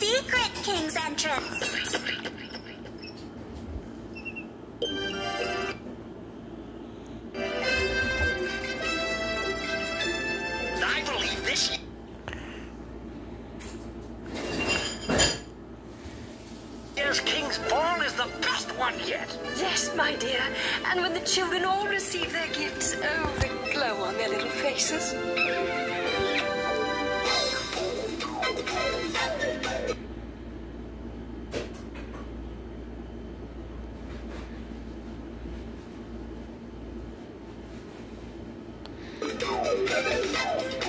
secret king's entrance. I believe this year's King's Ball is the best one yet. Yes, my dear. And when the children all receive their gifts, oh, the glow on their little faces. Oh,